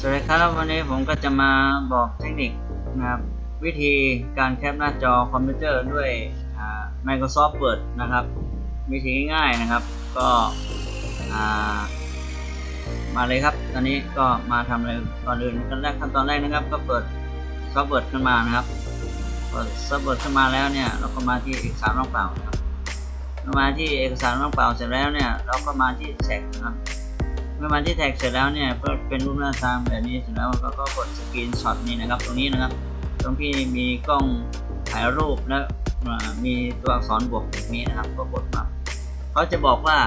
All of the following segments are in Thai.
สวัสดีครับวันนี้ผมก็จะมาบอกเทคนิคนะครับวิธีการ cap หน้าจอคอมพิวเตอร์ด้วย Microsoft Word นะครับ วิธีง่ายๆนะครับ ก็มาเลยครับ ตอนนี้ก็มาทำเลยก่อนอื่นขั้นแรกขั้นตอนแรกนะครับ ก็เปิดซอฟต์ Word ขึ้นมานะครับเปิดซอฟต์ Word ขึ้นมาแล้วเนี่ยเราก็มาที่เอกสารว่างเปล่านะครับมาที่เอกสารว่างเปล่าเสร็จแล้วเนี่ยเราก็มาที่แทรกนะครับ เมื่อมาที่แทรกเสร็จแล้วเนี่ยก็เป็นรูปหน้าตาแบบนี้เสร็จแล้วเราก็กด screenshot นี่นะครับ ตรงนี้นะครับ ตรงที่มีกล้องถ่ายรูปและมีตัวอักษรบวกแบบนี้นะครับก็กดมาเขาจะบอกว่า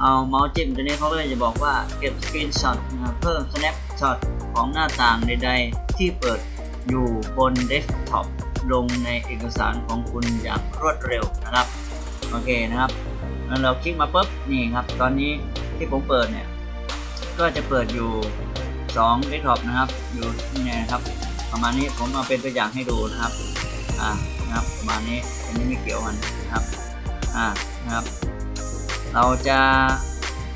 เอาเมาส์จิ้มตัวนี้เขาก็จะบอกว่าเก็บ screenshot เพิ่ม snap ช็อตของหน้าต่างใดๆ ที่เปิดอยู่บนเดสก์ท็อปลงในเอกสารของคุณอย่างรวดเร็วนะครับ โอเคนะครับแล้วเราคลิกมาปุ๊บนี่ครับ ตอนนี้ที่ผมเปิดเนี่ย ก็จะเปิดอยู่2 desktop นะครับ อยู่นี่นะครับ ประมาณนี้ผมเอาเป็นตัวอย่างให้ดูนะครับ อ่า นะครับ ประมาณนี้ อันนี้ไม่เกี่ยวกันนะครับ อ่า นะครับ เราจะ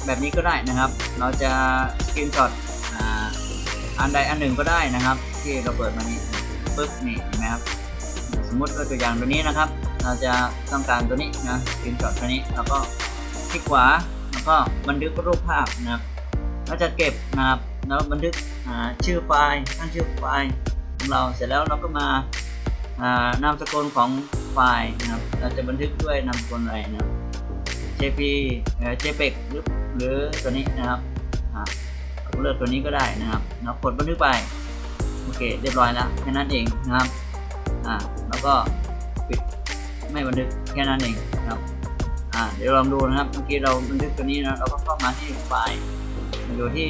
แบบนี้ก็ได้นะครับ เราจะสกรีนช็อตอ่าอันใดอันหนึ่งก็ได้นะครับ ที่เราเปิดมานี้ปึ๊บนี่เห็นไหมครับ สมมติว่าตัวอย่างตัวนี้นะครับ เราจะต้องการตัวนี้นะสกรีนช็อตตัวนี้ แล้วก็คลิกขวา แล้วก็บันทึกรูปภาพนะครับ เราจะเก็บนะครับแล้วบันทึกชื่อไฟล์ตั้งชื่อไฟล์ของเราเสร็จแล้วเราก็มานามสกุลของไฟล์นะครับ เราจะบันทึกด้วยนามสกุลอะไรนะ JP JPEG หรือหรือตัวนี้นะครับเลือกตัวนี้ก็ได้นะครับเรากดบันทึกไปโอเคเรียบร้อยแล้วแค่นั้นเองนะครับอ่าแล้วก็ปิดไม่บันทึกแค่นั้นเองนะครับอ่าเดี๋ยวลองดูนะครับเมื่อกี้เราบันทึกตัวนี้นะเราก็เข้ามาที่ไฟล์ อยู่ที่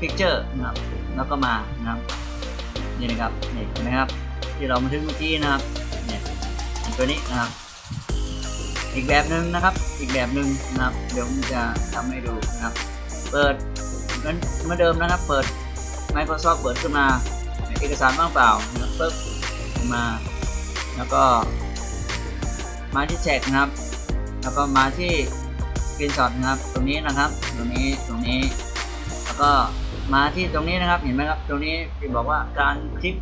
picture นะครับ แล้วก็มานะครับ นี่นะครับนี่เห็นไหมครับ ที่เราบันทึกเมื่อกี้นะครับ เนี่ยตัวนี้นะครับ อีกแบบหนึ่งนะครับ อีกแบบหนึ่งนะครับ เดี๋ยวผมจะทำให้ดูนะครับ เปิดเหมือนเหมือนเดิมนะครับ เปิด Microsoft เปิดขึ้นมาเอกสารว่างเปล่านะครับปึ๊บมา แล้วก็มาที่แท็กนะครับ แล้วก็มาที่ รีนช็อตนะครับ ตรงนี้นะครับ ตรงนี้ ตรงนี้ แล้วก็มาที่ตรงนี้นะครับ เห็นไหมครับ ตรงนี้ที่บอกว่าการคลิป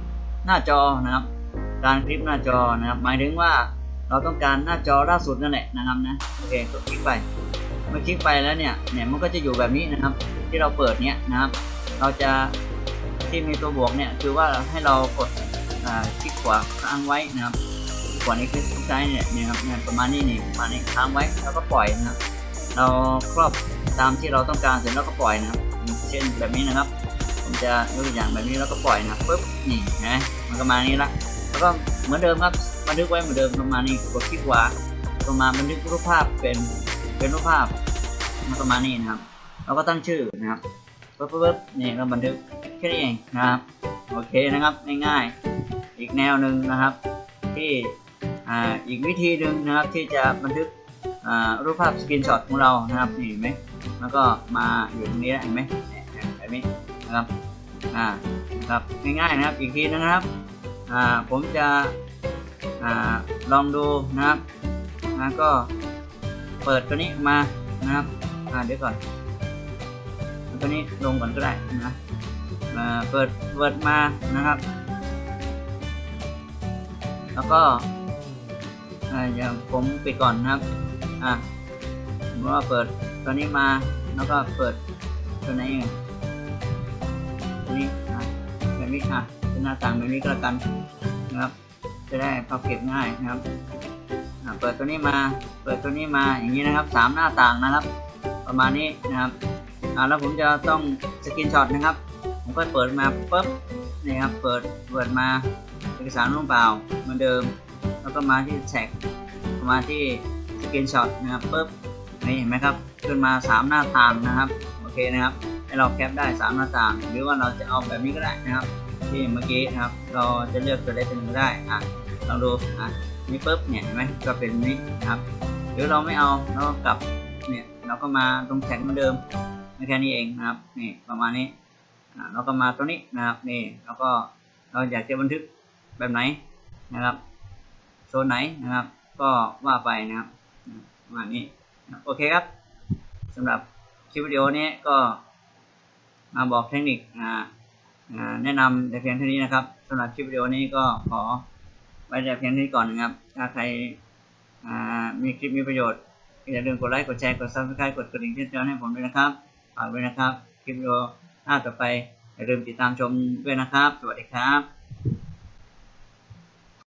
หน้าจอนะครับ การคลิปหน้าจอนะครับ หมายถึงว่าเราต้องการหน้าจอล่าสุดนั่นแหละนะครับนะ โอเคกดคลิกไป เมื่อคลิกไปแล้วเนี่ย เนี่ยมันก็จะอยู่แบบนี้นะครับ ที่เราเปิดเนี้ยนะครับ เราจะที่มีตัวบวกเนี่ยคือว่าให้เรากดคลิกขวาค้างไว้นะครับขวานี้คลิกซ้ายเนี่ยนะครับเนี่ยประมาณนี้นี่ประมาณนี้ค้างไว้แล้วก็ปล่อยนะครับ เราครอบตามที่เราต้องการเสร็จแล้วก็ปล่อยนะครับ เช่นแบบนี้นะครับ ผมจะยกตัวอย่างแบบนี้แล้วก็ปล่อยนะปุ๊บนี่นะมันก็มานี้ละแล้วก็เหมือนเดิมครับบันทึกไว้เหมือนเดิมประมาณนี้กดคลิกขวาประมาณบันทึกรูปภาพเป็นเป็นรูปภาพมันประมาณนี้นะครับเราก็ตั้งชื่อนะครับปุ๊บปุ๊บนี่เราบันทึกแค่นี้เองนะครับโอเคนะครับง่ายๆอีกแนวหนึ่งนะครับ ที่อ่าอีกวิธีหนึ่งนะครับที่จะบันทึก รูปภาพสกรีนช็อตของเรานะครับนี่เห็นไหมแล้วก็มาอยู่ตรงนี้เห็นไหมแบบนี้นะครับอ่าครับง่ายๆนะครับอีกทีนะครับอ่าผมจะอ่าลองดูนะครับนะก็เปิดตัวนี้มานะครับอ่าเดี๋ยวก่อนตัวนี้ลงก่อนก็ได้นะมาเปิดเปิดมานะครับ แล้วก็อย่างผมปิดก่อนนะครับ อะผมว่าเปิดตัวนี้มาแล้วก็เปิดตัวนี้ตัวนี้อะแบบนี้อะเป็นหน้าต่างแบบนี้ก็แล้วกันนะครับจะได้พับเก็บง่ายนะครับอะเปิดตัวนี้มา เปิดตัวนี้มา อย่างนี้นะครับสามหน้าต่างนะครับ ประมาณนี้นะครับอ่าแล้วผมจะต้อง screenshot นะครับ ผมก็เปิดมาปุ๊บ นี่ครับ เปิด เปิดมาเอกสารว่างเปล่าเหมือนเดิม แล้วก็มาที่แทรกมาที่ screenshot นะครับปุ๊บนี่เห็นไหมครับขึ้นมา 3 หน้าต่างนะครับโอเคนะครับให้เรา cap ได้ 3 หน้าต่างหรือว่าเราจะเอาแบบนี้ก็ได้นะครับ ที่เมื่อกี้นะครับ เราจะเลือกตัวใดตัวหนึ่งก็ได้อะลองดูอะนี่ปุ๊บเนี่ยเห็นไหมก็เป็นนี้นะครับ หรือเราไม่เอาเรากลับเนี่ยเราก็มาตรงแทรกเหมือนเดิมแค่นี้เองนะครับนี่ประมาณนี้อะเราก็มาตรงนี้นะครับนี่แล้วก็เราอยากจะบันทึกแบบไหนนะครับโซนไหนนะครับ ก็ว่าไปนะครับ ประมาณนี้โอเคครับสำหรับคลิปวิดีโอนี้ก็มาบอกเทคนิคแนะนำแต่เพียงเท่านี้นะครับสำหรับคลิปวิดีโอนี้ก็ขอไว้แต่เพียงเท่านี้ก่อนนะครับ ถ้าใครมีคลิปมีประโยชน์อย่าลืมกดไลค์กดแชร์กด subscribe กดกระดิ่งแจ้งเตือนให้ผมด้วยนะครับฝากด้วยนะครับ คลิปวิดีโอหน้าต่อไปอย่าลืมติดตามชมด้วยนะครับ สวัสดีครับ